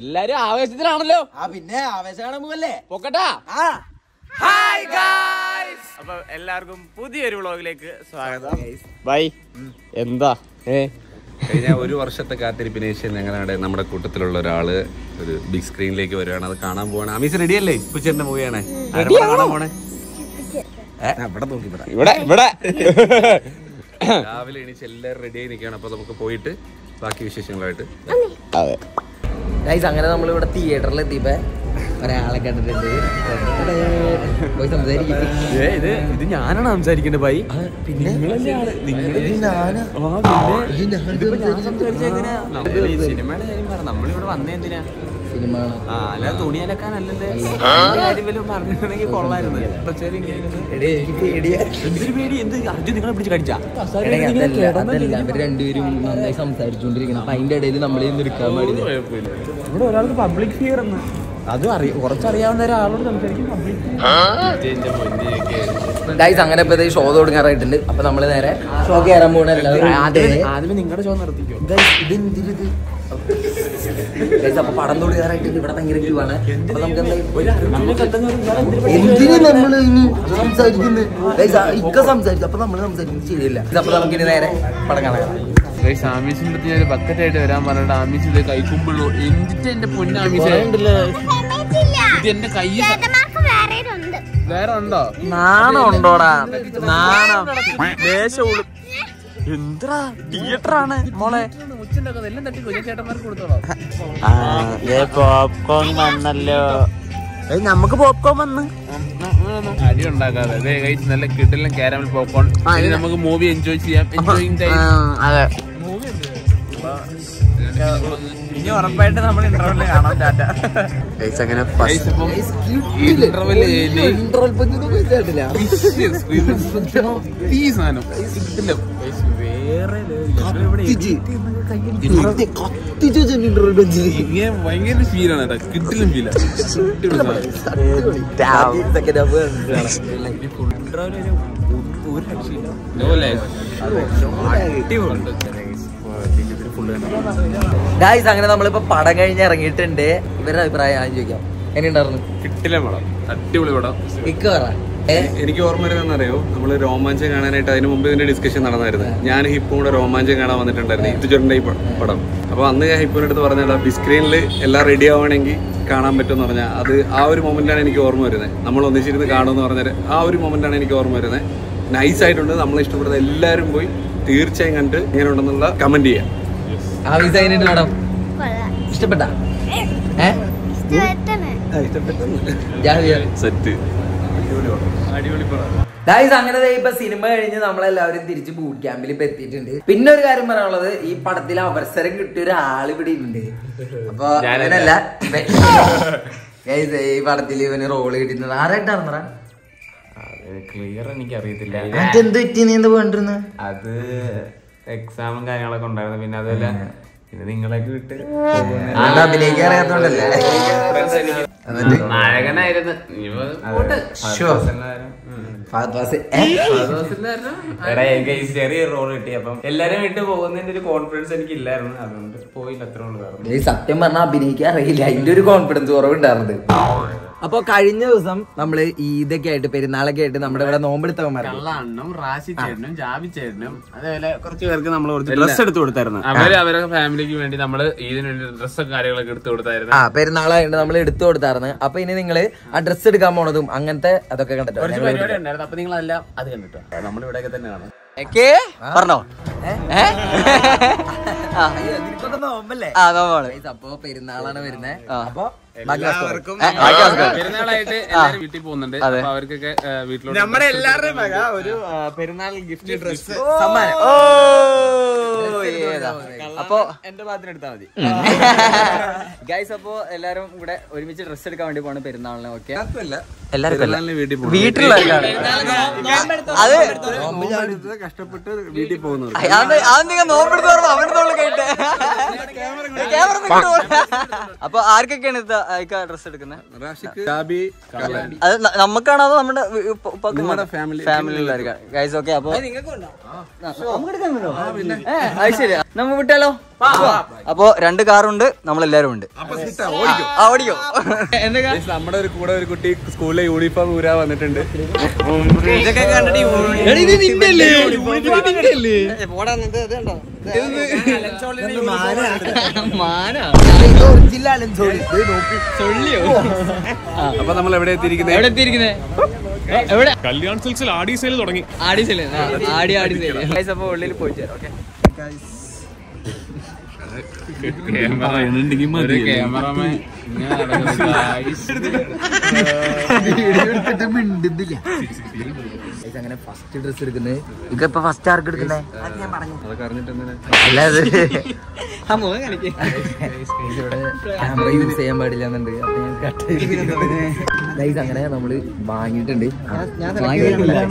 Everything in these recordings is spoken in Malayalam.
എല്ലാരും ആവേശത്തിലാണല്ലോ. ആ പിന്നെ ആവേശമാണ് കാണാൻ പൊക്കട്ടാ ഹായ് ഗായ്സ് അപ്പൊ എല്ലാവർക്കും പുതിയൊരു വ്ളോഗിലേക്ക് സ്വാഗതം ബൈ. എന്താ? ഏ? കഴിഞ്ഞ ഒരു വർഷത്തെ കാത്തിരിപ്പിന് ശേഷം ഞങ്ങളുടെ നമ്മുടെ കൂട്ടത്തിലുള്ള ഒരാൾ ഒരു ബിഗ് സ്ക്രീനിലേക്ക് വരുവാണ് അത് കാണാൻ പോവാണ്. അമീസ് റെഡി അല്ലേ ഉപ്പച്ചേട്ടന്റെ മൂവിയാണ് കാണാൻ പോണേ? ഇവിടെ നോക്കി ഇവിടെ. ഇവിടെ ഇവിടെ. രാവിലെ എണീച്ച് എല്ലാവരും റെഡി ആയി നിൽക്കുകയാണ്. അപ്പൊ നമുക്ക് പോയിട്ട് ബാക്കി വിശേഷങ്ങളായിട്ട്. അതെ. ഗൈസ് അങ്ങനെ നമ്മൾ ഇവിടെ തിയേറ്ററിൽ എത്തിയപ്പോ ഒരാളെ കണ്ടിട്ടുണ്ട്. ഇത് ഇത് ഞാനാണ് സംസാരിക്കേണ്ടത് ബൈ പിന്നെ സിനിമയുടെ കാര്യം പറ. നമ്മളിവിടെ വന്നേ എന്തിനാ? സിനിമ ആ അല്ല തുണി ആരെങ്കിലും പറഞ്ഞിട്ടുണ്ടെങ്കിൽ കൊള്ളായിരുന്നു. എന്തൊരു പേടി? എന്ത്? അർജുൻ നിങ്ങളെ പിടിച്ച് കടിച്ചാ? അതല്ല അതല്ല. അവർ രണ്ടുപേരും നന്നായി സംസാരിച്ചുകൊണ്ടിരിക്കണം അപ്പൊ അതിന്റെ ഇടയിൽ നമ്മളെ ഒന്നും എടുക്കാൻ പാടില്ല. ഇവിടെ ഒരാൾക്ക് പബ്ലിക് ഫിയർ എന്ന്. അത് അറിയാം കുറച്ചറിയാവുന്ന ഒരാളോട് സംസാരിക്കും പബ്ലിക് ഗൈസ് അങ്ങനെ ഇപ്പൊ ഷോ തുടങ്ങാറായിട്ടുണ്ട്. അപ്പൊ നമ്മൾ നേരെ ഷോ കയറാൻ പോകണ എല്ലാവരും ആദ്യമേ നിങ്ങളുടെ ഷോ നിർത്തിക്കോ. ഇത് എന്തിരി Guys, അപ്പൊ പടം തൊടുകാരായിട്ട് ഇവിടെ ഭയങ്കര ക്യൂ ആണ്. അപ്പൊ നമുക്ക് എന്താ എന്തിനു നമ്മൾ ഇനി സംസാരിക്കുന്നത് ഇക്ക സംസാരിച്ചു അപ്പൊ നമ്മൾ സംസാരിക്കുന്നത് ശരിയല്ല. അപ്പൊ നമുക്ക് ഇനി നേരെ പടം കാണാം. ആമീസിന്റെ അടുത്ത് ഞാൻ ബക്കറ്റ് ആയിട്ട് വരാൻ പറഞ്ഞിട്ട് ആമീസ് ഇത് കൈക്കുമ്പുള്ളൂ എന്നിട്ട് എന്റെ പൊന്ന ആമീസ്? ഇത് എന്റെ കൈ വേറെ ഉണ്ടോ. നാണം. ഉണ്ടോടാ നാണം ദേശം എന്താ തിയേറ്റർ ആണ് മോളെ പോപ്കോൺ വന്നല്ലോ നമുക്ക് പോപ്കോൺ വന്ന് അടി ഉണ്ടാക്കാതെ നല്ല കിട്ടില്ല കാരമൽ പോപ്കോൺ ഇനി നമുക്ക് മൂവി എൻജോയ് ചെയ്യാം എൻജോയിങ് ടൈം അതെ ഇനി ഉറപ്പായിട്ട് നമ്മൾ ഇന്റർവെൽ കാണാം ടാറ്റ അങ്ങനെ ഇന്റർവെൽ വേറെ ഭയങ്കര ഫീലാണ് കിട്ടിലും ഫീലാ ഒരു രക്ഷയില്ല ഗായ്സ് അങ്ങനെ നമ്മളിപ്പോ പടം കഴിഞ്ഞ് ഇറങ്ങിയിട്ടുണ്ട്. ഇവരുടെ അഭിപ്രായം ഞാൻ ചോദിക്കാം. എങ്ങനെയുണ്ടായിരുന്നു? കിട്ടില്ല പടം. അടിപൊളി പടം. ഇക്ക പറ. എനിക്ക് ഓർമ്മ വരുന്നറിയോ അറിയോ നമ്മൾ രോമാഞ്ചം കാണാനായിട്ട് അതിന് മുമ്പ് ഇതിന്റെ ഡിസ്കഷൻ നടന്നായിരുന്നു. ഞാൻ ഹിപ്പും രോമാഞ്ചം കാണാൻ വന്നിട്ടുണ്ടായിരുന്നു. ഇത്തുചുരന്റെ ഈ പടം. അപ്പൊ അന്ന് ഞാൻ ഹിപ്പോന്റെ അടുത്ത് പറഞ്ഞാൽ ബിഗ് സ്ക്രീനിൽ എല്ലാം റെഡി ആവുകയാണെങ്കിൽ കാണാൻ പറ്റുമെന്ന് പറഞ്ഞാൽ അത് ആ ഒരു മൊമെന്റാണ് എനിക്ക് ഓർമ്മ വരുന്നത്. നമ്മൾ ഒന്നിച്ചിരുന്ന് കാണുമെന്ന് പറഞ്ഞാൽ ആ ഒരു മൊമെന്റാണ് എനിക്ക് ഓർമ്മ വരുന്നത്. നൈസ് ആയിട്ടുണ്ട്. നമ്മൾ ഇഷ്ടപ്പെടുന്ന എല്ലാവരും പോയി തീർച്ചയായും കണ്ട് ഇങ്ങനെ ഉണ്ടെന്നുള്ള കമന്റ് ചെയ്യാം. ഇഷ്ടപ്പെട്ട? ഗായ്സ് അങ്ങനെ ദേ ഇപ്പൊ സിനിമ കഴിഞ്ഞ് നമ്മളെല്ലാവരും തിരിച്ച് ബൂട്ട് ക്യാമ്പിൽ ഇപ്പൊ എത്തിയിട്ടുണ്ട്. പിന്നെ ഒരു കാര്യം പറയാനുള്ളത് ഈ പടത്തിൽ അവസരം കിട്ടിയ ഒരാൾ ഇവിടെ ഉണ്ട് അപ്പൊ ഗൈസ് ഈ പടത്തിൽ ഇവന് റോൾ കിട്ടുന്നത് ആരായിട്ടാണ് പറ? ക്ലിയർ എനിക്ക് അറിയത്തില്ല എന്ത് പറ്റി? നീ എന്താ വേണ്ടിരുന്നു അത് എക്സാമും കാര്യങ്ങളൊക്കെ ഉണ്ടായിരുന്നു. പിന്നെ അതുപോലെ പിന്നെ നിങ്ങളൊക്കെ വിട്ട് അഭിനയിക്കാൻ അറിയാത്തോണ്ടല്ലേ നായകനായിരുന്നു. ചെറിയ റോൾ കിട്ടി. അപ്പം എല്ലാരും വിട്ട് പോകുന്നതിന്റെ ഒരു കോൺഫിഡൻസ് എനിക്ക് ഇല്ലായിരുന്നു അതുകൊണ്ട് പോയില്ല അത്ര സത്യം പറഞ്ഞാൽ അഭിനയിക്കാൻ അറിയില്ല. അതിന്റെ ഒരു കോൺഫിഡൻസ് കുറവുണ്ടായിരുന്നത്. അപ്പൊ കഴിഞ്ഞ ദിവസം നമ്മൾ ഈദൊക്കെ ആയിട്ട് പെരുന്നാളൊക്കെ ആയിട്ട് നമ്മുടെ ഇവിടെ നോമ്പെടുത്തവന്മാർ കള്ളണ്ണും റാശി ചേട്ടനും ജാബി ചേട്ടനും അതേപോലെ കുറച്ച് പേർക്ക് നമ്മൾ കുറച്ച് ഡ്രസ് എടുത്ത് കൊടുത്തായിരുന്നു. അവർ അവരുടെ ഫാമിലിക്ക് വേണ്ടി നമ്മൾ ഈദിന് വേണ്ടി ഡ്രസ്സും കാര്യങ്ങളൊക്കെ എടുത്തു കൊടുത്തായിരുന്നു. ആ പെരുന്നാളായിട്ട് നമ്മൾ എടുത്തു കൊടുത്തായിരുന്നു. അപ്പൊ ഇനി നിങ്ങൾ ആ ഡ്രസ് എടുക്കാൻ പോണതും അങ്ങനത്തെ അതൊക്കെ കണ്ടിട്ടോ കുറച്ച് പരിപാടി ഉണ്ടായിരുന്നു. അപ്പൊ നിങ്ങളെല്ലാം അത് കണ്ടിട്ടോ? നമ്മൾ ഇവിടെയൊക്കെ തന്നെ കാണാം പറഞ്ഞോ അപ്പൊ പെരുന്നാളാണ് വരുന്നത് അപ്പൊ എല്ലാവർക്കും പെരുന്നാളായിട്ട് എല്ലാവരും വീട്ടിൽ പോകുന്നുണ്ട്. അപ്പൊ അവർക്കൊക്കെ വീട്ടിലോട്ട് നമ്മുടെ എല്ലാവരുടെയും വക ഒരു ആ, പെരുന്നാൾ ഗിഫ്റ്റ് ഡ്രസ് അപ്പൊ എന്റെ ഭാഗത്തിന് എടുത്താൽ മതി. ഗൈസ് അപ്പൊ എല്ലാരും ഇവിടെ ഒരുമിച്ച് ഡ്രസ് എടുക്കാൻ വേണ്ടി പോണ് പെരുന്നാളിന് ഓക്കെ പെരുന്നാളിന് വീട്ടിൽ പോകും വീട്ടിലുള്ള അത്. കഷ്ടപ്പെട്ട് വീട്ടിൽ പോകുന്നത് അതെന്താ നോമ്പെടുത്ത് പറഞ്ഞു തോളിൽ കേട്ടെ. അപ്പൊ ആർക്കൊക്കെയാണ് ഇത് ഡ്രസ് എടുക്കുന്നത്. അത് നമുക്കാണോ അതോ നമ്മുടെ ഫാമിലിയിലായിരിക്കാം ഗൈസ് ഓക്കെ അപ്പൊ അത് ശരി നമ്മ വിട്ടാലോ അപ്പോ രണ്ട് കാറുണ്ട് നമ്മളെല്ലാരും ഉണ്ട് ഓടിക്കോ. നമ്മുടെ ഒരു കൂടെ ഒരു കുട്ടി സ്കൂളിലെ യൂണിഫോം ഊരാ വന്നിട്ടുണ്ട്. അപ്പൊ നമ്മൾ എവിടെ എത്തിയിരിക്കുന്നത് എവിടെ എത്തിയിരിക്കുന്നേ? എവിടെ? കല്യാൺ സിൽസിൽ ആഡി സെയിൽ തുടങ്ങി. ആടി സെയിൽ ആടി ആടി സെയിൽ. അപ്പൊ ഉള്ളിൽ പോയി ചേരാം ഓക്കെ? Guys. അങ്ങനെ ഫസ്റ്റ് ഡ്രസ് എടുക്കുന്നത് ഇതൊക്കെ ഇപ്പൊ ഫസ്റ്റ് ആർക്ക് എടുക്കുന്നേ? അല്ലാതെ ക്യാമറ യൂസ് ചെയ്യാൻ പാടില്ല എന്നുണ്ട്. അപ്പൊ ഞാൻ കട്ട് ഗൈസ് അങ്ങനെ നമ്മൾ വാങ്ങിയിട്ടുണ്ട്.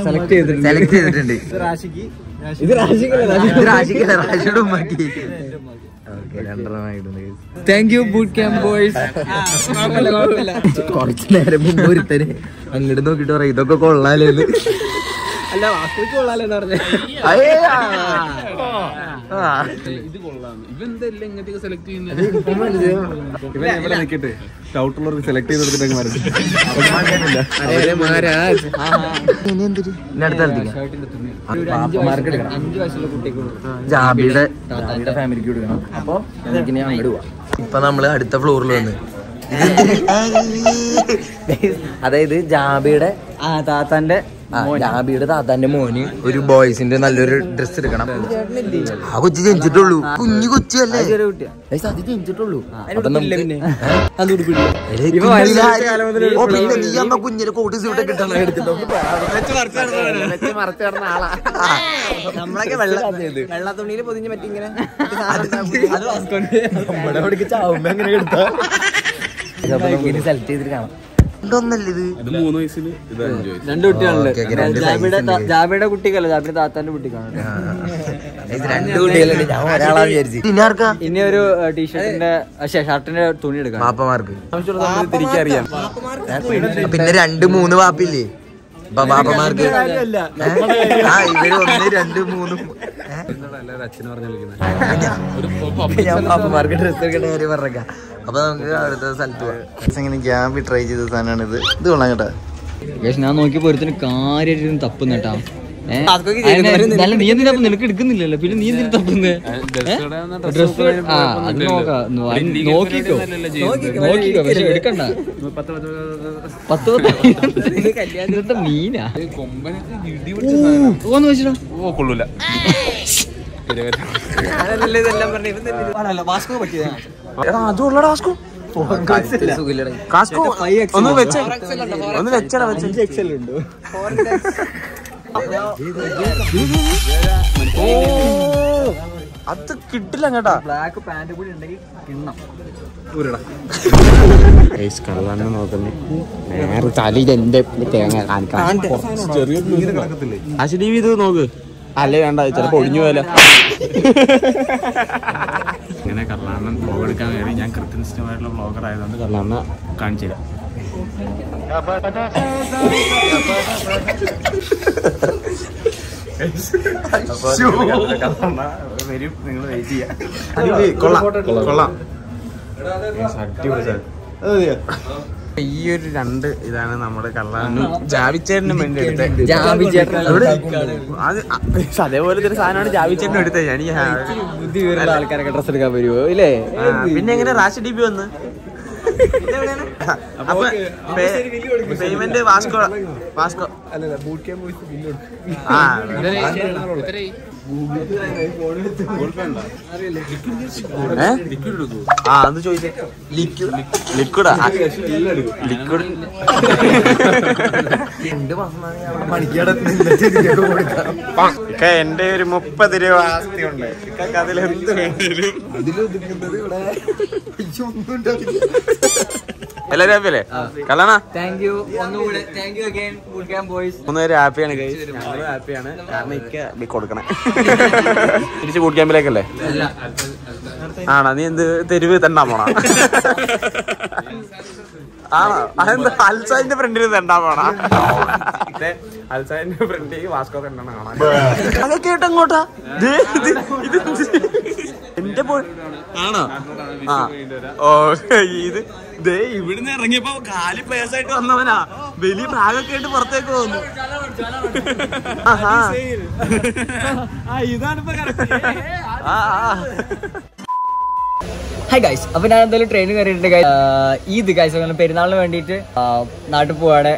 സെലക്ട് ചെയ്തിട്ടുണ്ട്. സെലക്ട് ചെയ്തിട്ടുണ്ട്. ഇത് റാഷിക്കല്ല? റാഷിയുടെ ഉമ്മാക്കി. Thank you boot camp boys കുറച്ച് നേരം മുമ്പ് ഒരുത്തന് അങ്ങോട്ട് നോക്കിട്ട് പറയാം ഇതൊക്കെ കൊള്ളാലേന്ന്. അല്ല വാസ്തുക്ക് കൊള്ളാലെന്ന് പറഞ്ഞേ. അയ്യ. ഇത് കൊള്ളാം. ഇവന്തെല്ലാം ഇങ്ങനത്തെ സെലക്ട് ചെയ്യുന്നത്? ഇവൻ ഇവിടെ നിൽക്കട്ടെ സെലക്ട് ചെയ്ത് കൊടുത്തിട്ട് കുട്ടിക്ക് ജാബിയുടെ ജാബിയുടെ ഫാമിലിക്ക് കൊടുക്കണം. അപ്പൊ ഇപ്പൊ നമ്മൾ അടുത്ത ഫ്ലോറിൽ വന്ന്. അതായത് ജാബിയുടെ ആ താത്താന്റെ ആ, വീട് താത്താന്റെ മോന് ഒരു ബോയ്സിന്റെ നല്ലൊരു ഡ്രസ് എടുക്കണം. ആ കൊച്ചു ജനിച്ചിട്ടുള്ളൂ. കുഞ്ഞു അത് ജനിച്ചിട്ടുള്ളൂ. പിന്നെ നീ അമ്മ കുഞ്ഞിന് കോട്ട് സൂട്ട് കിട്ടണം നമ്മളൊക്കെ വെള്ള തുണിയിൽ പൊതിഞ്ഞ് പറ്റിങ്ങനെ നമ്മുടെ അവിടേക്ക് ചാവുമ്പോ അങ്ങനെ എടുത്താ? സെലക്ട് ചെയ്തിട്ട് കാണാം. രണ്ട് ജാബിയുടെ കുട്ടിക്കല്ല? ജാബിയുടെ താത്താന്റെ കുട്ടിക്കാണ് ഇനി ഒരു ടീഷർട്ടിന്റെ ഷർട്ടിന്റെ തുണി പാപ്പമാർക്ക് തിരിച്ചറിയാം. പിന്നെ രണ്ട് മൂന്ന് വാപ്പില്ലേ? ഏ? ആ ഇവർ ഒന്ന് രണ്ട് മൂന്ന് അച്ഛനെ പറഞ്ഞ് പാപ്പമാർക്ക് ഡ്രസ് എടുക്കേണ്ട കാര്യം പറഞ്ഞേക്കാം. അപ്പൊ നമുക്ക് അടുത്ത സ്ഥലത്ത് പോവാം എങ്ങനെ ഗ്യാമ്പി ട്രൈ ചെയ്ത സാധനമാണ് ഇത് ഇത് കൊള്ളാം കേട്ടോ ഞാൻ നോക്കിയപ്പോ ഒരുത്തിന് കാര്യമായിട്ട് തപ്പുന്നേട്ടാ ഡ്രസ് നിനക്ക് എടുക്കുന്നില്ലല്ലോ പിന്നെ നീ എന്തിനാ തപ്പുന്നേ ഡ്രസ് നോക്കിക്കോ നോക്കിക്കോ പക്ഷെ എടുക്കണ്ട പത്ത് പത്ത് മീനാ കൊമ്പനൊക്കെ ഇടി പിടിച്ച സാധനം ഓന്ന് വെച്ചിട്ടോ ഓ കൊള്ളൂല വാസ്കോ പറ്റിയതാ ഒന്ന് വെച്ച. ഒന്ന് വെച്ചടാ വെച്ചേ. അത് കിട്ടില്ല കേട്ടാ ബ്ലാക്ക് പാന്റ് കൂടി ഉണ്ടെങ്കിൽ കിണ്ണം. കള്ളാണ് നോക്കുന്നു. നേരെ തലയിൽ എന്റെ തേങ്ങ ഇത് നോക്ക്. അല്ലേ വേണ്ട ചിലപ്പോ ഒഴിഞ്ഞു പോയാലോ. ഇങ്ങനെ കർലാണൻ വ്ളോഗ് എടുക്കാൻ വേണ്ടി ഞാൻ കൃത്യനിഷ്ഠമായിട്ടുള്ള ബ്ലോഗർ ആയതുകൊണ്ട് കള്ളാണ് കാണിച്ചു തരാം വരും നിങ്ങൾ വെയിറ്റ് ചെയ്യാം കൊള്ളാം കൊള്ളാം ഈ ഒരു രണ്ട് ഇതാണ് നമ്മുടെ കള്ളാനും ജാവിച്ചേട്ടനും വേണ്ടി എടുത്തത് അതേപോലെ ഒരു സാധനമാണ് ജാവിച്ചേട്ടനും എടുത്തത്. ഞാൻ ബുദ്ധി വീരുള്ള ആൾക്കാരൊക്കെ ഡ്രസ് എടുക്കാൻ വരുമോ ഇല്ലേ? പിന്നെ എങ്ങനെ റാഷ് ഡി ബി വന്ന്? അപ്പൊ പേയ്മെന്റ് വാസ്കോ വാസ്കോ അല്ലല്ല ബൂട്ട് ക്യാമ്പ് ആ. ചോദിച്ചേ ലിക്വിഡ് ലിക്വിഡാ എന്റെ ഒരു മുപ്പത് രൂപ ആസ്തി ഉണ്ട്. അതിലെന്ത് വേണ്ടേലും എല്ലാരും ഹാപ്പിയല്ലേ കള്ളണ താങ്ക് യു ഒന്നുകൂടെ താങ്ക് യു അഗൈൻ ബുൾക്കാൻ ബോയ്സ് മൂന്നുപേരും ഹാപ്പിയാണ് ഞങ്ങളും ഹാപ്പിയാണ് കാരണം ഇക്ക ബി കൊടുക്കണേ. തിരിച്ച് ബൂട്ട് ക്യാമ്പിലേക്കല്ലേ ആണോ? നീ എന്ത് തെരുവ് തെണ്ടാൻ പോണ? ആണോ? അതെന്താ? അൽസാന്റെ ഫ്രണ്ടിന് തെണ്ടാൻ പോണ? അൽസാന്റെ ഫ്രണ്ടിൽ വാസ്കോ തെണ്ടാണ് കാണാൻ. അതൊക്കെ കേട്ടോ അങ്ങോട്ടാ ദേ, ഇത് ഇത് എന്റെ ആണോ? ആ. ഓ ഇത് ദേ ഇവിടുന്ന് ഇറങ്ങിയപ്പോ കാലി പേസായിട്ട് വന്നവനാ. വലിയ ബാഗൊക്കെ ആയിട്ട് പുറത്തേക്ക് പോകുന്നു. ഹായ് ഗൈസ് അപ്പൊ ഞാൻ എന്തായാലും ട്രെയിൻ കയറിയിട്ടുണ്ട് ഈദ് ഗൈസ് അങ്ങനെ പെരുന്നാളിന് വേണ്ടിയിട്ട് നാട്ടിൽ പോവാണ്.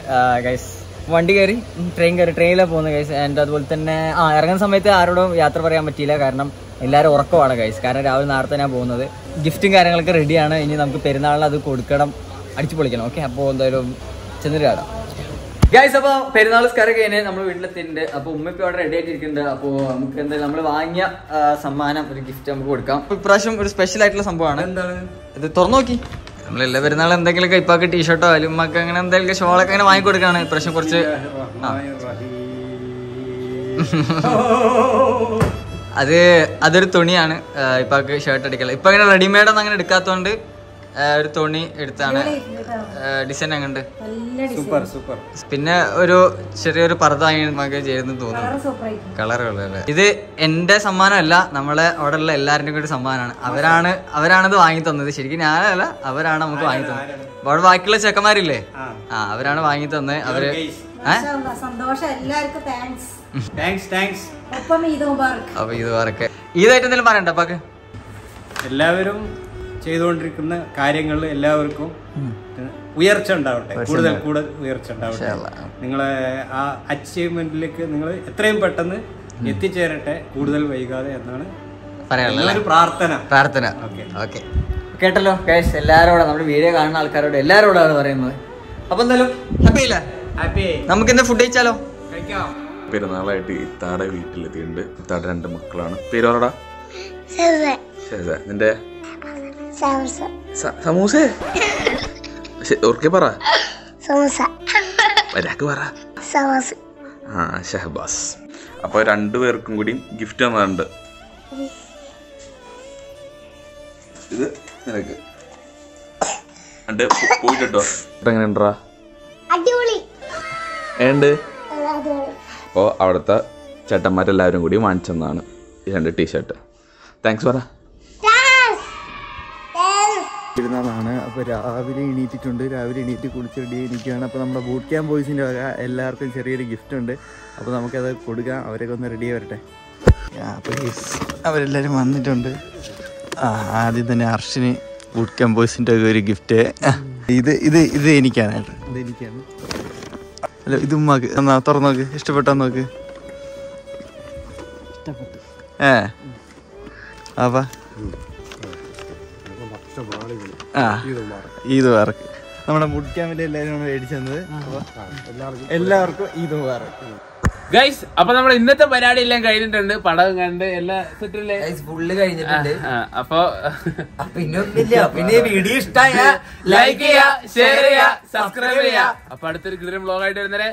ഗൈസ് വണ്ടി കയറി ട്രെയിൻ കയറി ട്രെയിനിലാണ് പോകുന്നത് ഗൈസ് ആൻഡ് അതുപോലെ തന്നെ ആ ഇറങ്ങുന്ന സമയത്ത് ആരോടും യാത്ര പറയാൻ പറ്റിയില്ല. കാരണം എല്ലാവരും ഉറക്കമാണ് ഗൈസ് കാരണം രാവിലെ നേരത്തെ ഞാൻ പോകുന്നത്. ഗിഫ്റ്റും കാര്യങ്ങളൊക്കെ റെഡിയാണ് ഇനി നമുക്ക് പെരുന്നാളിൽ അത് കൊടുക്കണം. അടിച്ചു പൊളിക്കണം. ഓക്കെ അപ്പോൾ എന്തായാലും ചെന്നിട്ട് കാണാം ഗൈസ് അപ്പോൾ പെരുന്നാൾ സ്കറി കഴിഞ്ഞ് നമ്മൾ വീട്ടിലെത്തിയിട്ടുണ്ട്. അപ്പോൾ ഉമ്മ അവിടെ റെഡി ആയിട്ടിരിക്കുന്നുണ്ട്. അപ്പോൾ നമുക്ക് എന്തായാലും നമ്മൾ വാങ്ങിയ സമ്മാനം ഒരു ഗിഫ്റ്റ് നമുക്ക് കൊടുക്കാം. ഇപ്രാവശ്യം ഒരു സ്പെഷ്യൽ ആയിട്ടുള്ള സംഭവമാണ്. എന്താണ് ഇത് തുറന്നു നോക്കി. നമ്മളെല്ലാ പെരുന്നാൾ എന്തെങ്കിലും ഇപ്പൊക്കെ ടീഷർട്ടോ അലുമ്മക്ക് അങ്ങനെ എന്തെങ്കിലും ഷോളൊക്കെ അങ്ങനെ വാങ്ങി കൊടുക്കാണ് ഇപ്രാവശ്യം കുറച്ച് ആ. അത് അതൊരു തുണിയാണ്. ഇപ്പൊ ഷർട്ട് അടിക്കല ഇപ്പൊ അങ്ങനെ റെഡിമെയ്ഡ് ഒന്നും അങ്ങനെ എടുക്കാത്തോണ്ട് ഒരു തുണി എടുത്താണ്. ഡിസൈൻ അങ്ങനെ സൂപ്പർ സൂപ്പർ പിന്നെ ഒരു ചെറിയൊരു പർദ്ദ വാങ്ങി നമുക്ക് ചെയ്യുന്നു തോന്നുന്നു കളറുകളല്ലേ ഇത് എന്റെ സമ്മാനമല്ല നമ്മളെ അവിടെ ഉള്ള എല്ലാവരുടെയും കൂടി സമ്മാനമാണ്. അവരാണ് അവരാണത് വാങ്ങി തന്നത്. ശരിക്കും ഞാനല്ല അവരാണ് നമുക്ക് വാങ്ങി തന്നത്. അവിടെ ബാക്കിയുള്ള ചെക്കന്മാരില്ലേ? ആ. അവരാണ് വാങ്ങി തന്നത്. അവർ സന്തോഷം. എല്ലാവർക്കും താങ്ക്സ് താങ്ക്സ് താങ്ക്സ് ഒപ്പം ഈദ് മുബാറക്. അപ്പൊ ഇത് വേറൊക്കെ ഇതായിട്ട് എന്തെങ്കിലും പറയണ്ട അപ്പാക്ക് എല്ലാവരും ചെയ്തുകൊണ്ടിരിക്കുന്ന കാര്യങ്ങളിൽ എല്ലാവർക്കും ഉയർച്ച ഉണ്ടാവട്ടെ. കൂടുതൽ കൂടുതൽ ഉയർച്ച ഉണ്ടാവട്ടെ. നിങ്ങളെ ആ അച്ചീവ്മെന്റിലേക്ക് നിങ്ങൾ എത്രയും പെട്ടെന്ന് എത്തിച്ചേരട്ടെ. കൂടുതൽ വൈകാതെ എന്നാണ് പറയാനുള്ളത് ഒരു പ്രാർത്ഥന. പ്രാർത്ഥന. ഓക്കെ. കേട്ടല്ലോ കേസ് എല്ലാരോടും നമ്മുടെ വീഡിയോ കാണുന്ന ആൾക്കാരോട് എല്ലാരോടാണ് പറയുന്നത്. അപ്പൊ എന്തായാലും ഹാപ്പി അല്ലേ? ഹാപ്പി നമുക്ക് എന്താ ഫുഡ് കഴിച്ചാലോ? കഴിക്കാം. പെരുന്നാളായിട്ട് ഇത്താടെ വീട്ടിലെത്തിയിട്ടുണ്ട്. ഇത്താടെ രണ്ട് മക്കളാണ്. പേര് പറടാ? നിന്റെ? സമൂസേ. ഉറക്കെ പറ. ഒരാൾക്ക് പറ. ആ ഷഹബാസ്. അപ്പോൾ രണ്ടുപേർക്കും കൂടി ഗിഫ്റ്റ് തന്നിട്ടുണ്ട്. ഇത് നിനക്ക്. പോയിട്ടോ എങ്ങനെയുണ്ടാ അടിപൊളി. ഏണ്ട്? അപ്പോൾ അവിടുത്തെ ചേട്ടന്മാരെല്ലാവരും കൂടി വാങ്ങിച്ചെന്നാണ് ഈ രണ്ട് ടീഷർട്ട് താങ്ക്സ് പറ. ാണ് അപ്പോൾ രാവിലെ എണീറ്റിട്ടുണ്ട്. രാവിലെ എണീറ്റ് കുളിച്ച് റെഡി ആയിരിക്കുകയാണ് അപ്പോൾ നമ്മുടെ ബൂട്ട് ക്യാമ്പ് ബോയ്സിന്റെ വക എല്ലാവർക്കും ചെറിയൊരു ഗിഫ്റ്റ് ഉണ്ട്. അപ്പോൾ നമുക്കത് കൊടുക്കാം. അവരൊക്കെ ഒന്ന് റെഡി വരട്ടെ. അപ്പോൾ അവരെല്ലാവരും വന്നിട്ടുണ്ട്. ആ ആദ്യം തന്നെ അർഷിന് ബൂട്ട് ക്യാമ്പ് ബോയ്സിന്റെ ഒരു ഗിഫ്റ്റ് ഇത് ഇത് ഇത് എനിക്കാണ് കേട്ടോ. ഇത് എനിക്കാണ്. അല്ല ഇത് ഉമ്മാക്ക്. എന്നാ തുറന്നു നോക്ക്? ഇഷ്ടപ്പെട്ടോ. നോക്ക് ഏ അപ്പാ ആ. ഈദ് വാർക്ക് നമ്മുടെ മുഡ് ക്യാമ്പിലെ എല്ലാവരും മേടിച്ചു തന്നത്. അപ്പൊ എല്ലാവർക്കും ഈദ് മുബാറക്ക് ഗൈസ് അപ്പൊ നമ്മൾ ഇന്നത്തെ പരിപാടി എല്ലാം കഴിഞ്ഞിട്ടുണ്ട്. പടം കണ്ട് എല്ലാ സെറ്റിലെ ഫുള്ള് കഴിഞ്ഞിട്ടുണ്ട്. അപ്പൊ പിന്നെ പിന്നെ വീഡിയോ ഇഷ്ടമായ ലൈക്ക് ചെയ്യാ ഷെയർ ചെയ്യാ സബ്സ്ക്രൈബ് ചെയ്യാ. അപ്പൊ അടുത്തൊരു ഗ്രീൻ ബ്ലോഗ് ആയിട്ട് വരുന്നേ